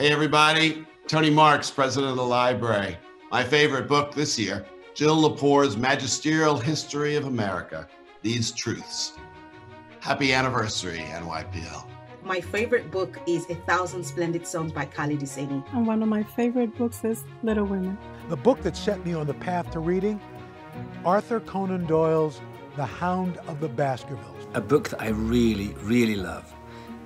Hey, everybody. Tony Marx, president of the library. My favorite book this year Jill Lepore's Magisterial History of America These Truths. Happy anniversary, NYPL. My favorite book is A Thousand Splendid Suns by Khaled Hosseini. And one of my favorite books is Little Women. The book that set me on the path to reading, Arthur Conan Doyle's The Hound of the Baskervilles. A book that I really, really love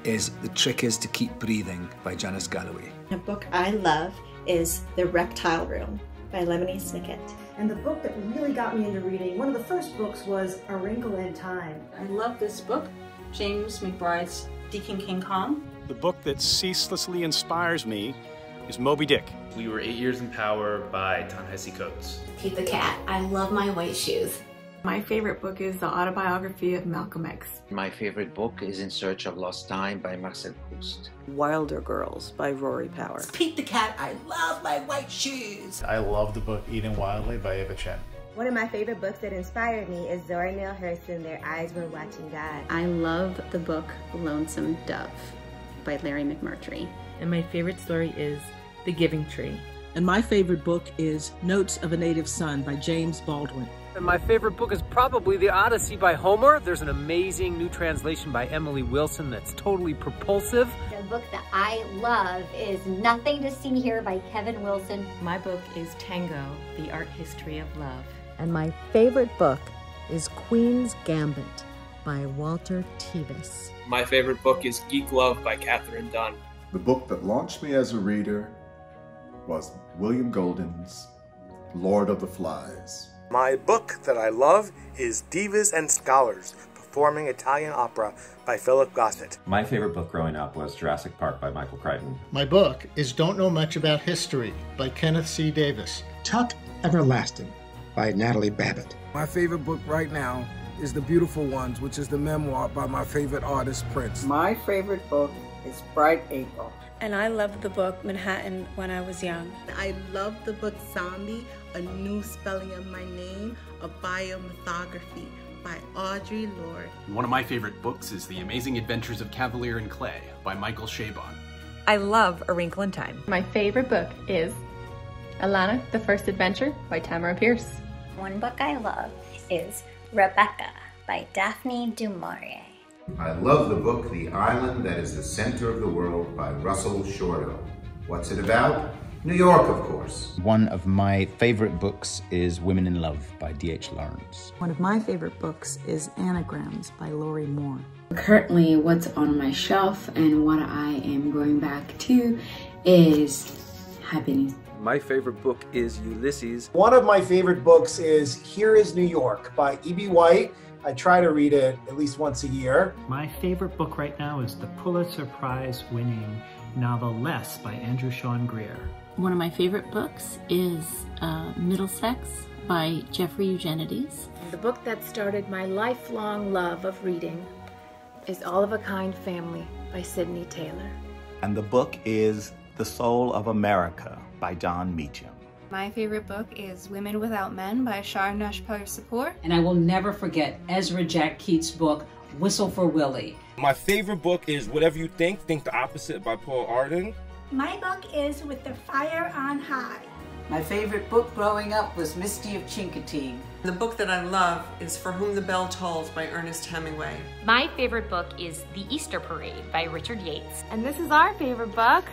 is The Trick is to Keep Breathing by Janice Galloway. A book I love is The Reptile Room by Lemony Snicket. And the book that really got me into reading, one of the first books was A Wrinkle in Time. I love this book, James McBride's Deacon King Kong. The book that ceaselessly inspires me is Moby Dick. We Were Eight Years in Power by Ta-Nehisi Coates. Pete the Cat. I love my white shoes. My favorite book is the autobiography of Malcolm X. My favorite book is In Search of Lost Time by Marcel Proust. Wilder Girls by Rory Power. Pete the Cat, I love my white shoes. I love the book Eating Wildly by Ava Chin. One of my favorite books that inspired me is Zora Neale Hurston, Their Eyes Were Watching God. I love the book Lonesome Dove by Larry McMurtry. And my favorite story is The Giving Tree. And my favorite book is Notes of a Native Son by James Baldwin. And my favorite book is probably The Odyssey by Homer. There's an amazing new translation by Emily Wilson that's totally propulsive. The book that I love is Nothing to See Here by Kevin Wilson. My book is Tango, The Art History of Love. And my favorite book is Queen's Gambit by Walter Tevis. My favorite book is Geek Love by Katherine Dunn. The book that launched me as a reader was William Golding's Lord of the Flies. My book that I love is Divas and Scholars, Performing Italian Opera by Philip Gossett. My favorite book growing up was Jurassic Park by Michael Crichton. My book is Don't Know Much About History by Kenneth C. Davis. Tuck Everlasting by Natalie Babbitt. My favorite book right now is The Beautiful Ones, which is the memoir by my favorite artist, Prince. My favorite book is Bright April. And I loved the book Manhattan when I was young. I love the book Zami, A New Spelling of My Name, a biomythography by Audre Lorde. One of my favorite books is The Amazing Adventures of Kavalier and Clay by Michael Chabon. I love A Wrinkle in Time. My favorite book is Alanna, The First Adventure by Tamora Pierce. One book I love is Rebecca by Daphne du Maurier. I love the book The Island That Is the Center of the World by Russell Shorto. What's it about? New York, of course. One of my favorite books is Women in Love by D.H. Lawrence. One of my favorite books is Anagrams by Lorrie Moore. Currently, what's on my shelf and what I am going back to is Happiness. My favorite book is Ulysses. One of my favorite books is Here is New York by E.B. White. I try to read it at least once a year. My favorite book right now is the Pulitzer Prize winning novel Less by Andrew Sean Greer. One of my favorite books is uh, Middlesex by Jeffrey Eugenides. The book that started my lifelong love of reading is All of a Kind Family by Sydney Taylor. And the book is The Soul of America by Jon Meacham. My favorite book is Women Without Men by Shahrnush Parsipur. And I will never forget Ezra Jack Keats' book, Whistle for Willie. My favorite book is Whatever You Think, Think the Opposite by Paul Arden. My book is With the Fire on High. My favorite book growing up was Misty of Chincoteague. The book that I love is For Whom the Bell Tolls by Ernest Hemingway. My favorite book is The Easter Parade by Richard Yates. And this is our favorite book.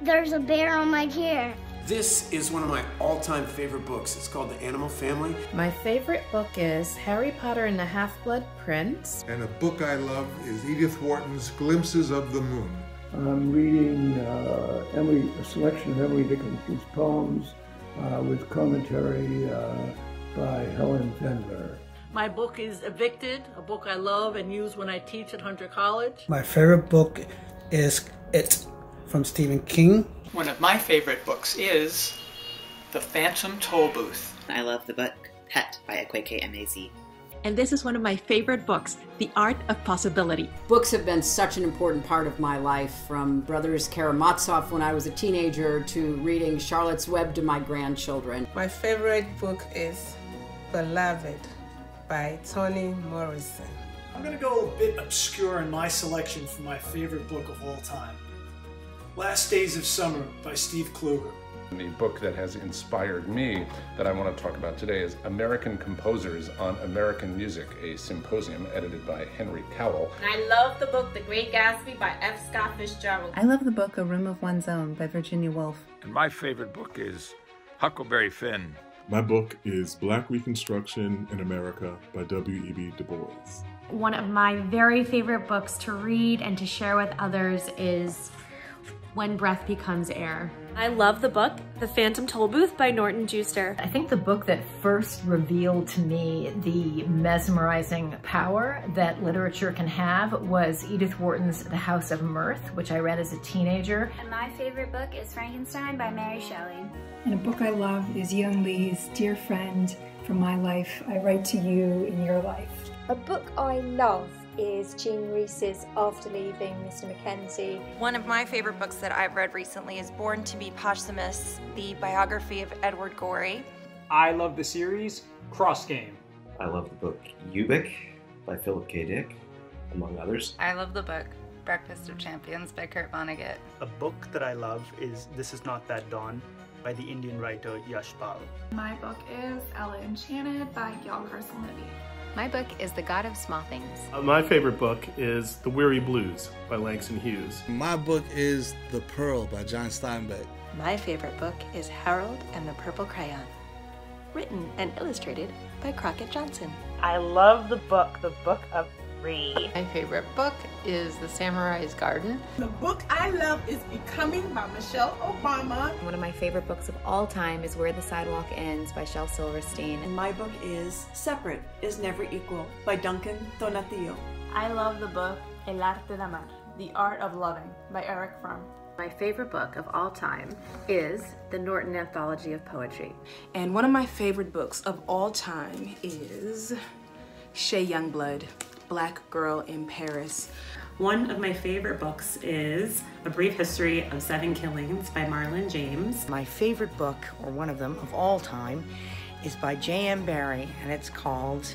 There's a bear on my chair. This is one of my all-time favorite books. It's called The Animal Family. My favorite book is Harry Potter and the Half-Blood Prince. And a book I love is Edith Wharton's Glimpses of the Moon. I'm reading uh, Emily, a selection of Emily Dickinson's poems uh, with commentary uh, by Helen Vendler. My book is Evicted, a book I love and use when I teach at Hunter College. My favorite book is It from Stephen King. One of my favorite books is The Phantom Toll Booth. I love the book Pet by Akwaeke Emezi. And this is one of my favorite books, The Art of Possibility. Books have been such an important part of my life, from Brothers Karamazov when I was a teenager to reading Charlotte's Web to my grandchildren. My favorite book is Beloved by Toni Morrison. I'm going to go a bit obscure in my selection for my favorite book of all time. Last Days of Summer by Steve Kluger. The book that has inspired me that I want to talk about today is American Composers on American Music, a symposium edited by Henry Cowell. And I love the book The Great Gatsby by F. Scott Fitzgerald. I love the book A Room of One's Own by Virginia Woolf. And my favorite book is Huckleberry Finn. My book is Black Reconstruction in America by W.E.B. Du Bois. One of my very favorite books to read and to share with others is When Breath Becomes Air. I love the book, The Phantom Tollbooth by Norton Juster. I think the book that first revealed to me the mesmerizing power that literature can have was Edith Wharton's The House of Mirth, which I read as a teenager. And my favorite book is Frankenstein by Mary Shelley. And a book I love is Yiyun Li's Dear Friend, From My Life, I Write to You in Your Life. A book I love is Jean Rhys's After Leaving Mr. Mackenzie. One of my favorite books that I've read recently is Born to be Posthumous, the biography of Edward Gorey. I love the series Cross Game. I love the book Ubik by Philip K. Dick, among others. I love the book Breakfast of Champions by Kurt Vonnegut. A book that I love is This Is Not That Dawn by the Indian writer Yashpal. My book is Ella Enchanted by Gail Carson Levine. My book is The God of Small Things. Uh, my favorite book is The Weary Blues by Langston Hughes. My book is The Pearl by John Steinbeck. My favorite book is Harold and the Purple Crayon, written and illustrated by Crockett Johnson. I love the book, The Book of Read. My favorite book is The Samurai's Garden. The book I love is Becoming by Michelle Obama. One of my favorite books of all time is Where the Sidewalk Ends by Shel Silverstein. And my book is Separate is Never Equal by Duncan Tonatiuh. I love the book El Arte de Amar, The Art of Loving by Erich Fromm. My favorite book of all time is the Norton Anthology of Poetry. And one of my favorite books of all time is Shay Youngblood, Black Girl in Paris. One of my favorite books is A Brief History of Seven Killings by Marlon James. My favorite book, or one of them of all time, is by J.M. Barrie, and it's called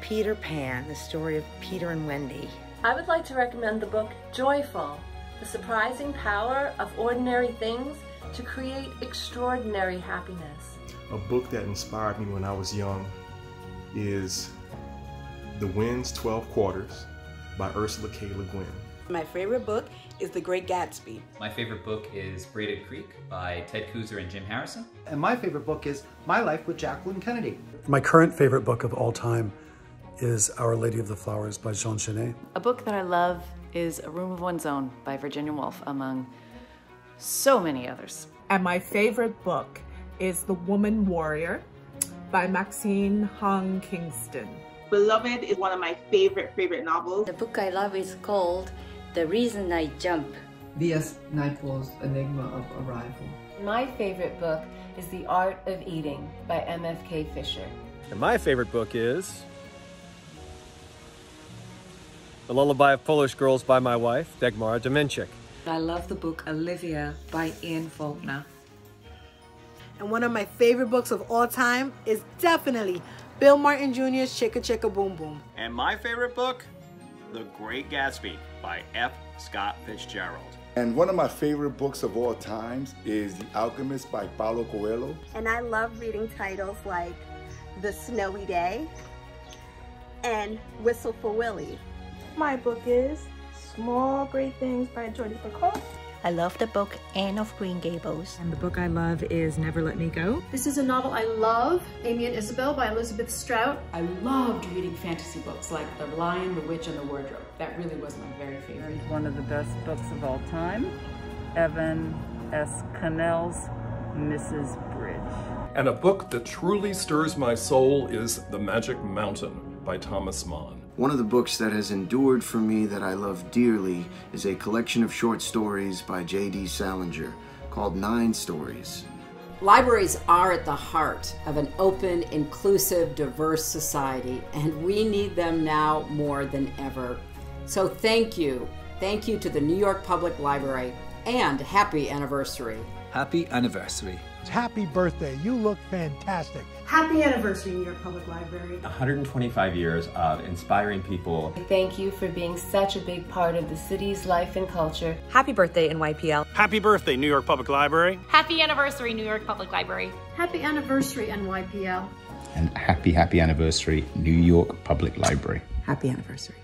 Peter Pan, the story of Peter and Wendy. I would like to recommend the book Joyful, the surprising power of ordinary things to create extraordinary happiness. A book that inspired me when I was young is The Wind's 12 Quarters by Ursula K. Le Guin. My favorite book is The Great Gatsby. My favorite book is Braided Creek by Ted Kooser and Jim Harrison. And my favorite book is My Life with Jacqueline Kennedy. My current favorite book of all time is Our Lady of the Flowers by Jean Genet. A book that I love is A Room of One's Own by Virginia Woolf, among so many others. And my favorite book is The Woman Warrior by Maxine Hong Kingston. Beloved is one of my favorite, favorite novels. The book I love is called The Reason I Jump. V.S. Naipaul's Enigma of Arrival. My favorite book is The Art of Eating by M.F.K. Fisher. And my favorite book is The Lullaby of Polish Girls by my wife, Dagmara Dominczyk. I love the book Olivia by Ian Falconer. And one of my favorite books of all time is definitely Bill Martin Jr.'s Chicka Chicka Boom Boom. And my favorite book, The Great Gatsby by F. Scott Fitzgerald. And one of my favorite books of all times is The Alchemist by Paulo Coelho. And I love reading titles like The Snowy Day and Whistle for Willie. My book is Small Great Things by Jodi Picoult. I love the book Anne of Green Gables. And the book I love is Never Let Me Go. This is a novel I love, Amy and Isabel by Elizabeth Strout. I loved reading fantasy books like The Lion, the Witch, and the Wardrobe. That really was my very favorite. And one of the best books of all time, Evan S. Connell's Mrs. Bridge. And a book that truly stirs my soul is The Magic Mountain by Thomas Mann. One of the books that has endured for me that I love dearly is a collection of short stories by J.D. Salinger called Nine Stories. Libraries are at the heart of an open, inclusive, diverse society, and we need them now more than ever. So thank you. Thank you to the New York Public Library and happy anniversary. Happy anniversary. Happy birthday. You look fantastic. Happy anniversary, New York Public Library. 125 years of inspiring people. Thank you for being such a big part of the city's life and culture. Happy birthday, NYPL. Happy birthday, New York Public Library. Happy anniversary, New York Public Library. Happy anniversary, NYPL. And happy, happy anniversary, New York Public Library. Happy anniversary.